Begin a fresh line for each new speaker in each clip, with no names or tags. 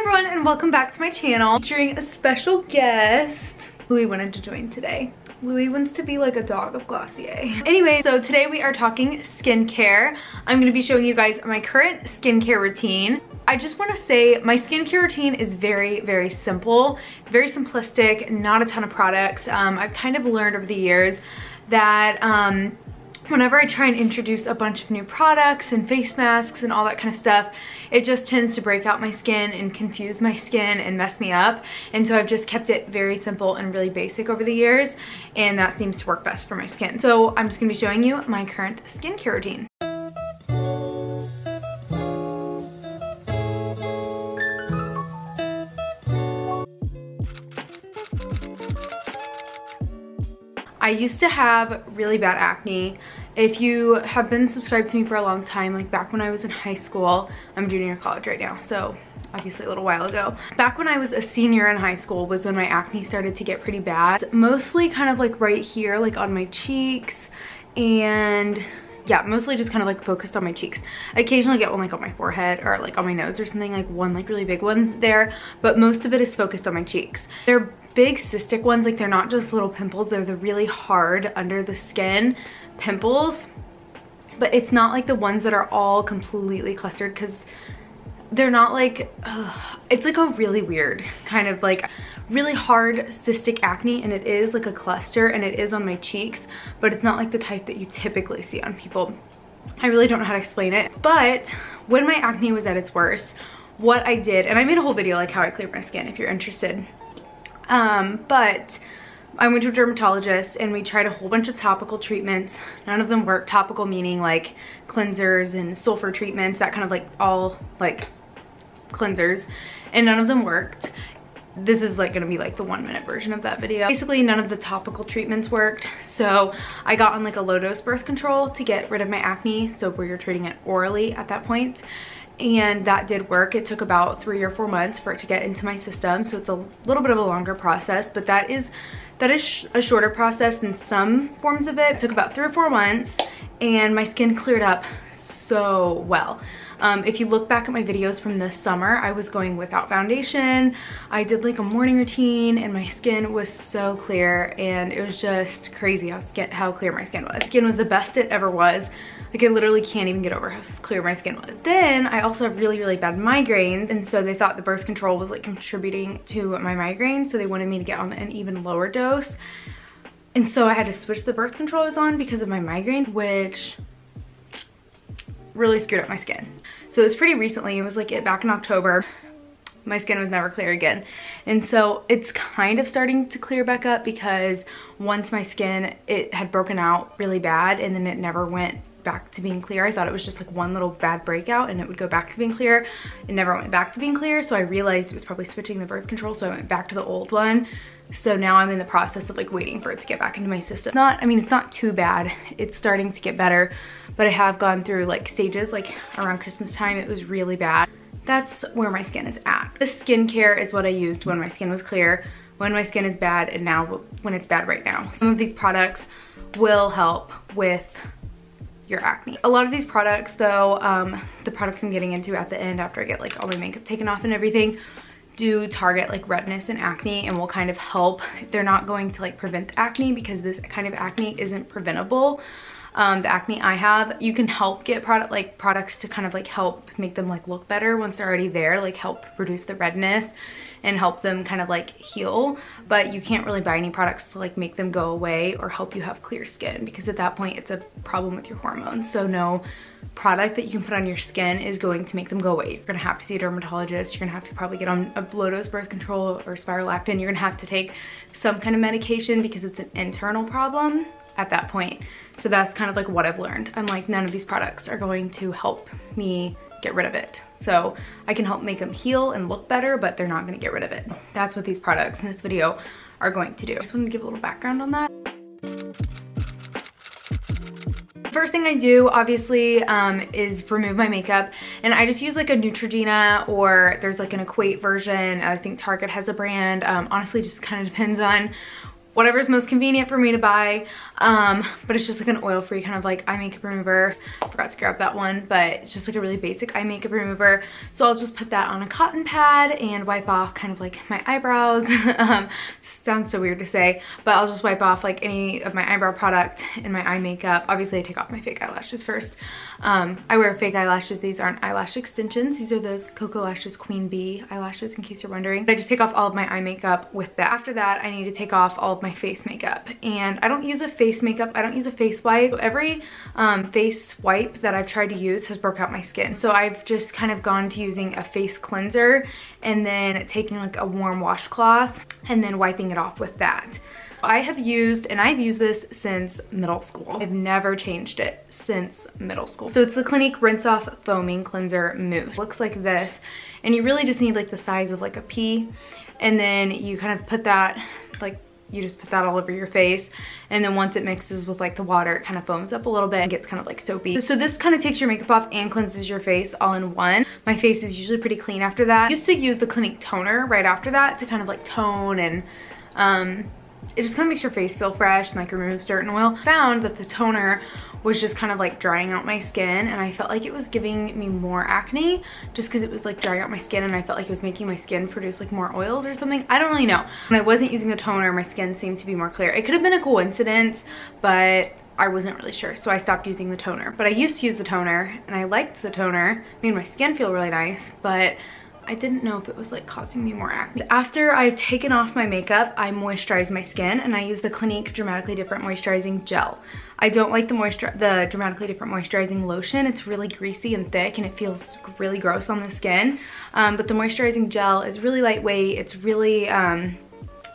everyone and welcome back to my channel featuring a special guest. Louis wanted to join today. Louis wants to be like a dog of Glossier. Anyway, so today we are talking skincare. I'm gonna be showing you guys my current skincare routine. I just wanna say my skincare routine is very, very simple, very simplistic, not a ton of products. Um, I've kind of learned over the years that um, whenever I try and introduce a bunch of new products and face masks and all that kind of stuff, it just tends to break out my skin and confuse my skin and mess me up. And so I've just kept it very simple and really basic over the years, and that seems to work best for my skin. So I'm just gonna be showing you my current skincare routine. I used to have really bad acne. If you have been subscribed to me for a long time, like back when I was in high school, I'm junior college right now, so obviously a little while ago. Back when I was a senior in high school was when my acne started to get pretty bad. Mostly kind of like right here, like on my cheeks and yeah, mostly just kind of like focused on my cheeks. I occasionally get one like on my forehead or like on my nose or something, like one like really big one there, but most of it is focused on my cheeks. They're big cystic ones, like they're not just little pimples, they're the really hard under the skin pimples. But it's not like the ones that are all completely clustered because they're not like, uh, it's like a really weird kind of like really hard cystic acne and it is like a cluster and it is on my cheeks, but it's not like the type that you typically see on people. I really don't know how to explain it, but when my acne was at its worst, what I did, and I made a whole video like how I cleared my skin if you're interested, um, but I went to a dermatologist and we tried a whole bunch of topical treatments. None of them worked. Topical meaning like cleansers and sulfur treatments, that kind of like all like cleansers. And none of them worked. This is like gonna be like the one minute version of that video. Basically none of the topical treatments worked. So I got on like a low dose birth control to get rid of my acne. So we were treating it orally at that point and that did work. It took about three or four months for it to get into my system, so it's a little bit of a longer process, but that is that is sh a shorter process than some forms of it. It took about three or four months, and my skin cleared up so well. Um, if you look back at my videos from this summer, I was going without foundation. I did like a morning routine and my skin was so clear and it was just crazy how, skin, how clear my skin was. Skin was the best it ever was. Like I literally can't even get over how clear my skin was. Then I also have really, really bad migraines. And so they thought the birth control was like contributing to my migraines. So they wanted me to get on an even lower dose. And so I had to switch the birth control I was on because of my migraine, which really screwed up my skin. So it was pretty recently, it was like back in October. My skin was never clear again. And so it's kind of starting to clear back up because once my skin, it had broken out really bad and then it never went back to being clear. I thought it was just like one little bad breakout and it would go back to being clear. It never went back to being clear. So I realized it was probably switching the birth control. So I went back to the old one. So now I'm in the process of like waiting for it to get back into my system. It's not, I mean, it's not too bad. It's starting to get better, but I have gone through like stages like around Christmas time. It was really bad. That's where my skin is at. The skincare is what I used when my skin was clear, when my skin is bad, and now when it's bad right now. Some of these products will help with your acne. A lot of these products though, um, the products I'm getting into at the end after I get like all my makeup taken off and everything, do target like redness and acne and will kind of help. They're not going to like prevent the acne because this kind of acne isn't preventable. Um, the acne I have, you can help get product like products to kind of like help make them like look better once they're already there, like help reduce the redness and help them kind of like heal. But you can't really buy any products to like make them go away or help you have clear skin because at that point it's a problem with your hormones. So no product that you can put on your skin is going to make them go away. You're gonna have to see a dermatologist. You're gonna have to probably get on a low dose birth control or spironolactone. You're gonna have to take some kind of medication because it's an internal problem at that point. So that's kind of like what I've learned. I'm like, none of these products are going to help me get rid of it. So I can help make them heal and look better, but they're not gonna get rid of it. That's what these products in this video are going to do. I just wanted to give a little background on that. First thing I do, obviously, um, is remove my makeup. And I just use like a Neutrogena or there's like an Equate version. I think Target has a brand. Um, honestly, just kind of depends on whatever's most convenient for me to buy. Um, but it's just like an oil-free kind of like eye makeup remover. Forgot to grab that one, but it's just like a really basic eye makeup remover. So I'll just put that on a cotton pad and wipe off kind of like my eyebrows. um, sounds so weird to say, but I'll just wipe off like any of my eyebrow product and my eye makeup. Obviously I take off my fake eyelashes first. Um, I wear fake eyelashes. These aren't eyelash extensions. These are the Cocoa Lashes Queen Bee eyelashes in case you're wondering. But I just take off all of my eye makeup with that. After that, I need to take off all my face makeup. And I don't use a face makeup. I don't use a face wipe. Every um, face wipe that I've tried to use has broke out my skin. So I've just kind of gone to using a face cleanser and then taking like a warm washcloth and then wiping it off with that. I have used, and I've used this since middle school. I've never changed it since middle school. So it's the Clinique Rinse Off Foaming Cleanser Mousse. Looks like this, and you really just need like the size of like a pea, and then you kind of put that like you just put that all over your face. And then once it mixes with like the water it kind of foams up a little bit and gets kind of like soapy. So this kind of takes your makeup off and cleanses your face all in one. My face is usually pretty clean after that. I used to use the Clinique toner right after that to kind of like tone and um it just kind of makes your face feel fresh and like removes dirt and oil. Found that the toner was just kind of like drying out my skin and I felt like it was giving me more acne just because it was like drying out my skin and I felt like it was making my skin produce like more oils or something. I don't really know. When I wasn't using the toner, my skin seemed to be more clear. It could have been a coincidence, but I wasn't really sure, so I stopped using the toner. But I used to use the toner, and I liked the toner. It made my skin feel really nice, but I didn't know if it was like causing me more acne. After I've taken off my makeup, I moisturize my skin and I use the Clinique Dramatically Different Moisturizing Gel. I don't like the moisture, the Dramatically Different Moisturizing Lotion. It's really greasy and thick and it feels really gross on the skin. Um, but the moisturizing gel is really lightweight. It's really, um,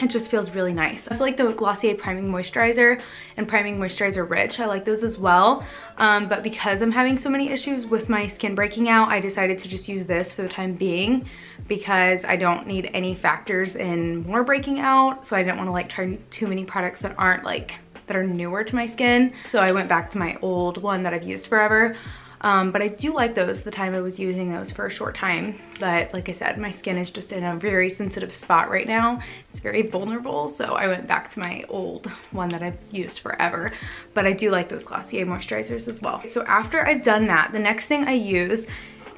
it just feels really nice. I also like the Glossier Priming Moisturizer and Priming Moisturizer Rich. I like those as well. Um, but because I'm having so many issues with my skin breaking out, I decided to just use this for the time being because I don't need any factors in more breaking out. So I didn't want to like try too many products that aren't like, that are newer to my skin. So I went back to my old one that I've used forever. Um, but I do like those the time I was using those for a short time. But like I said, my skin is just in a very sensitive spot right now. It's very vulnerable, so I went back to my old one that I've used forever. But I do like those Glossier moisturizers as well. So after I've done that, the next thing I use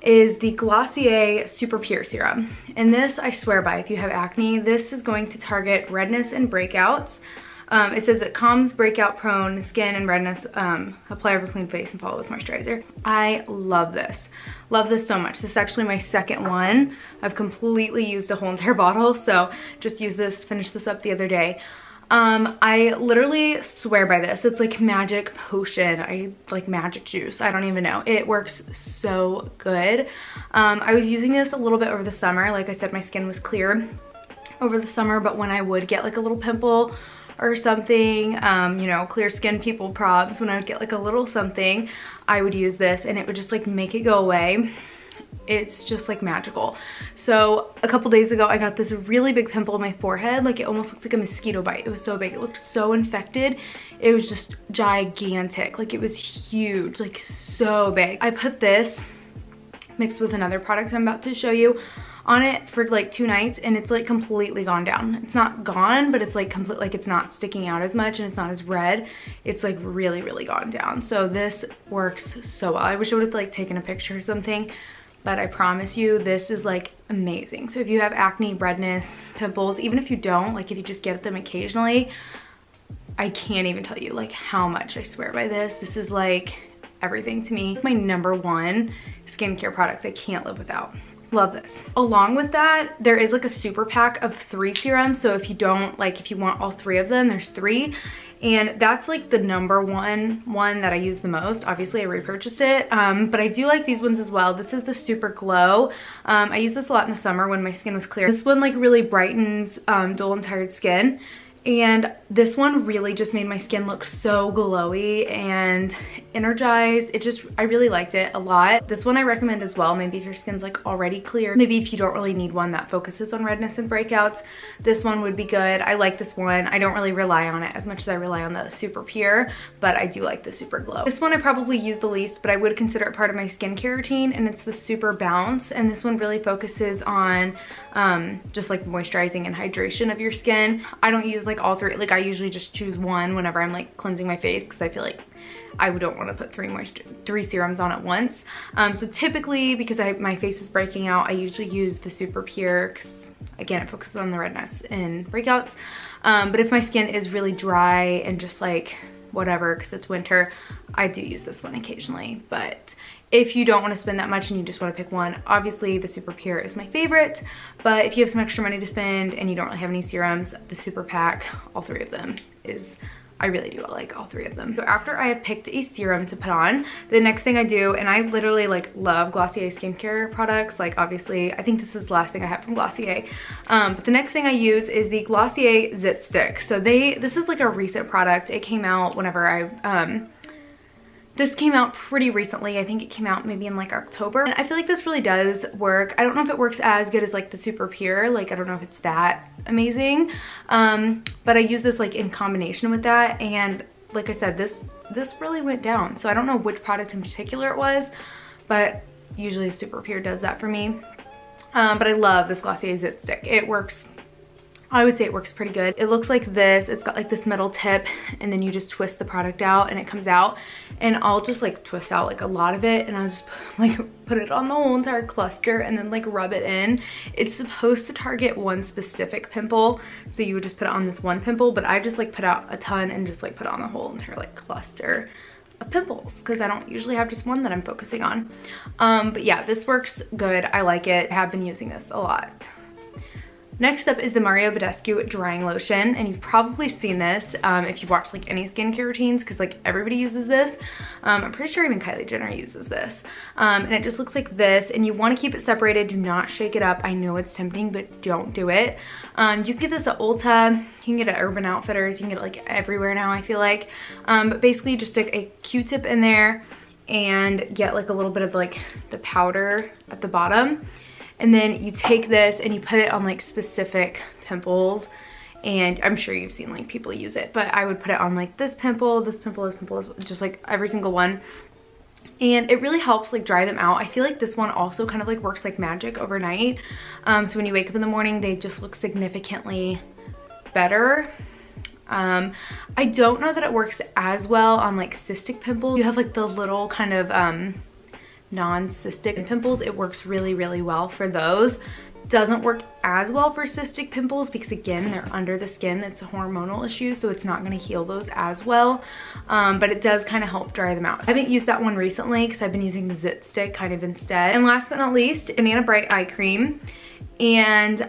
is the Glossier Super Pure Serum. And this I swear by, if you have acne, this is going to target redness and breakouts. Um, it says it calms breakout prone skin and redness. Um, apply over clean face and follow with moisturizer. I love this. Love this so much. This is actually my second one. I've completely used the whole entire bottle. So just use this, finished this up the other day. Um, I literally swear by this. It's like magic potion. I like magic juice. I don't even know. It works so good. Um, I was using this a little bit over the summer. Like I said, my skin was clear over the summer, but when I would get like a little pimple or something, um, you know, clear skin people probs, when I would get like a little something, I would use this and it would just like make it go away. It's just like magical. So a couple days ago, I got this really big pimple on my forehead. Like it almost looks like a mosquito bite. It was so big. It looked so infected. It was just gigantic. Like it was huge, like so big. I put this mixed with another product I'm about to show you on it for like two nights and it's like completely gone down. It's not gone, but it's like complete, like it's not sticking out as much and it's not as red. It's like really, really gone down. So this works so well. I wish I would have like taken a picture or something, but I promise you this is like amazing. So if you have acne, redness, pimples, even if you don't, like if you just get them occasionally, I can't even tell you like how much I swear by this. This is like everything to me. My number one skincare product I can't live without. Love this. Along with that, there is like a super pack of three serums. So if you don't, like if you want all three of them, there's three. And that's like the number one one that I use the most. Obviously I repurchased it, um, but I do like these ones as well. This is the Super Glow. Um, I use this a lot in the summer when my skin was clear. This one like really brightens um, dull and tired skin and this one really just made my skin look so glowy and energized. It just i really liked it a lot. This one i recommend as well. Maybe if your skin's like already clear. Maybe if you don't really need one that focuses on redness and breakouts this one would be good. I like this one. I don't really rely on it as much as i rely on the super pure but i do like the super glow. This one i probably use the least but i would consider it part of my skincare routine and it's the super bounce. And this one really focuses on um, just like moisturizing and hydration of your skin. I don't use like like all three. Like I usually just choose one whenever I'm like cleansing my face because I feel like I don't want to put three moisture, three serums on at once. Um, so typically, because I, my face is breaking out, I usually use the Super Pure because again, it focuses on the redness and breakouts. Um, but if my skin is really dry and just like whatever, because it's winter, I do use this one occasionally. But if you don't want to spend that much and you just want to pick one, obviously the Super Pure is my favorite. But if you have some extra money to spend and you don't really have any serums, the Super Pack, all three of them, is I really do like all three of them. So after I have picked a serum to put on, the next thing I do, and I literally like love Glossier skincare products. Like obviously, I think this is the last thing I have from Glossier. Um, but the next thing I use is the Glossier Zit Stick. So they, this is like a recent product. It came out whenever I, um, this came out pretty recently. I think it came out maybe in like October. And I feel like this really does work. I don't know if it works as good as like the Super Pure. Like I don't know if it's that amazing. Um, but I use this like in combination with that. And like I said, this, this really went down. So I don't know which product in particular it was, but usually Super Pure does that for me. Um, but I love this Glossier Zit Stick. It works I would say it works pretty good. It looks like this. It's got like this metal tip and then you just twist the product out and it comes out. And I'll just like twist out like a lot of it and I'll just like put it on the whole entire cluster and then like rub it in. It's supposed to target one specific pimple. So you would just put it on this one pimple, but I just like put out a ton and just like put on the whole entire like cluster of pimples because I don't usually have just one that I'm focusing on. Um, but yeah, this works good. I like it. I have been using this a lot. Next up is the Mario Badescu Drying Lotion, and you've probably seen this um, if you've watched like any skincare routines, because like everybody uses this. Um, I'm pretty sure even Kylie Jenner uses this. Um, and it just looks like this, and you wanna keep it separated, do not shake it up. I know it's tempting, but don't do it. Um, you can get this at Ulta, you can get it at Urban Outfitters, you can get it like everywhere now, I feel like. Um, but basically just stick a Q-tip in there and get like a little bit of like the powder at the bottom and then you take this and you put it on like specific pimples and I'm sure you've seen like people use it, but I would put it on like this pimple, this pimple, this pimple, just like every single one. And it really helps like dry them out. I feel like this one also kind of like works like magic overnight. Um, so when you wake up in the morning, they just look significantly better. Um, I don't know that it works as well on like cystic pimples. You have like the little kind of um, non-cystic pimples, it works really, really well for those. Doesn't work as well for cystic pimples because again, they're under the skin. It's a hormonal issue, so it's not gonna heal those as well. Um, but it does kind of help dry them out. I haven't used that one recently because I've been using the Zit Stick kind of instead. And last but not least, Banana Bright Eye Cream. And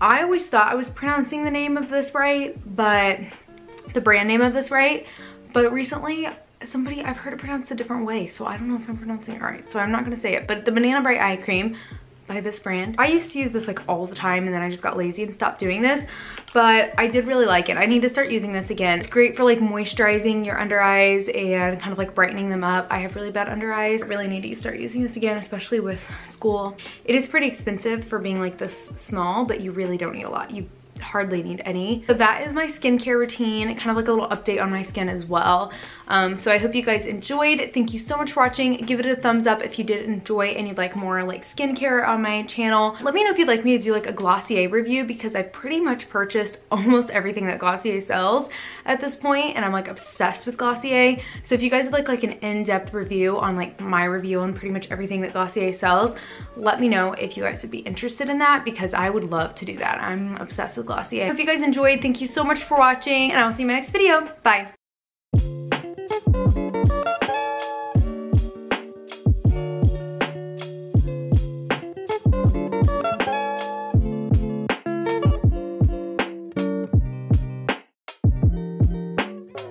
I always thought I was pronouncing the name of this right, but the brand name of this right. But recently somebody, I've heard it pronounced a different way, so I don't know if I'm pronouncing it right, so I'm not gonna say it. But the Banana Bright Eye Cream by this brand. I used to use this like all the time and then I just got lazy and stopped doing this, but I did really like it. I need to start using this again. It's great for like moisturizing your under eyes and kind of like brightening them up. I have really bad under eyes. I really need to start using this again, especially with school. It is pretty expensive for being like this small, but you really don't need a lot. You hardly need any. So that is my skincare routine, kind of like a little update on my skin as well. Um, so I hope you guys enjoyed. Thank you so much for watching. Give it a thumbs up if you did enjoy and you'd like more like skincare on my channel. Let me know if you'd like me to do like a Glossier review because I've pretty much purchased almost everything that Glossier sells at this point and I'm like obsessed with Glossier. So if you guys would like like an in-depth review on like my review on pretty much everything that Glossier sells, let me know if you guys would be interested in that because I would love to do that. I'm obsessed with Glossier. Hope you guys enjoyed. Thank you so much for watching and I will see you in my next video. Bye.